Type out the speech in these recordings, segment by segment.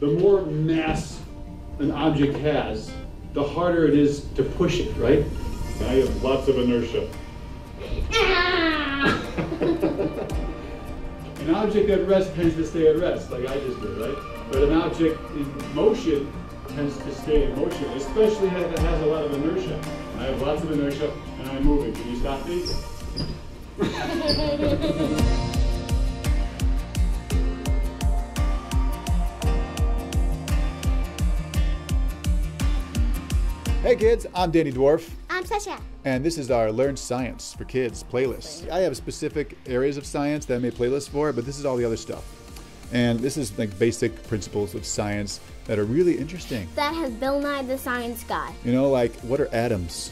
the more mass an object has, the harder it is to push it, right? I have lots of inertia. an object at rest tends to stay at rest, like I just did, right? But an object in motion tends to stay in motion, especially if it has a lot of inertia. I have lots of inertia and I'm moving. Can you stop me? Hey kids, I'm Danny Dwarf, I'm Sasha. and this is our Learn Science for Kids playlist. I have specific areas of science that I made playlists for, but this is all the other stuff. And this is like basic principles of science that are really interesting. That has Bill Nye the Science Guy. You know, like what are atoms?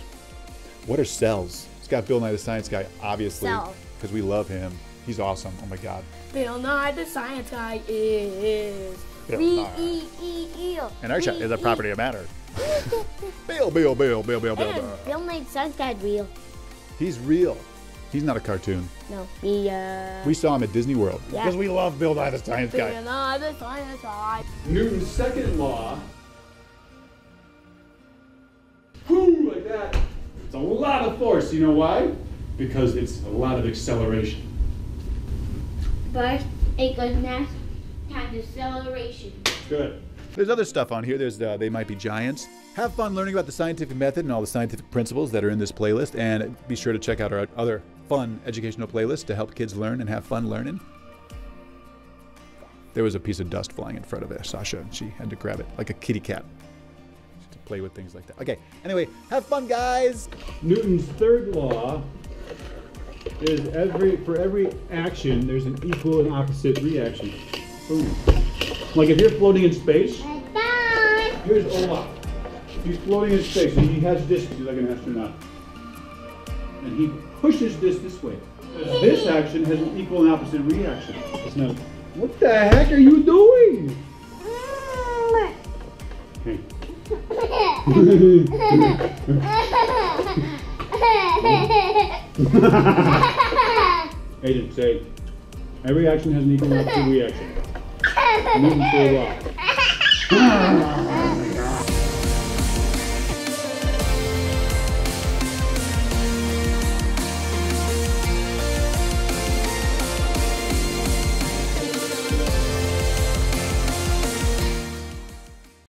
What are cells? It's got Bill Nye the Science Guy, obviously, because we love him. He's awesome. Oh my God. Bill Nye the Science Guy is Bill Nye. e e e. Inertia is a property of matter. Bill, Bill, Bill, Bill, Bill, Bill, Bill. Bill Nye the Science Guy real. He's real. He's not a cartoon. No, he uh. We saw him at Disney World Yeah. because we love Bill Nye the Science Guy. Bill Nye the Science Guy. Newton's second law. Whoo, like that. It's a lot of force. You know why? Because it's a lot of acceleration. Force equals mass times acceleration. Good. There's other stuff on here. There's uh, they might be giants. Have fun learning about the scientific method and all the scientific principles that are in this playlist, and be sure to check out our other fun educational playlists to help kids learn and have fun learning. There was a piece of dust flying in front of it, Sasha, and she had to grab it like a kitty cat to play with things like that. Okay. Anyway, have fun, guys. Newton's third law is every for every action there's an equal and opposite reaction. Like if you're floating in space, Bye. here's Olaf. He's floating in space and he has this, he's like an astronaut. And he pushes this this way. This action has an equal and opposite reaction. It's not, what the heck are you doing? Okay. Agent, say, every action has an equal and opposite reaction. Newton's third law.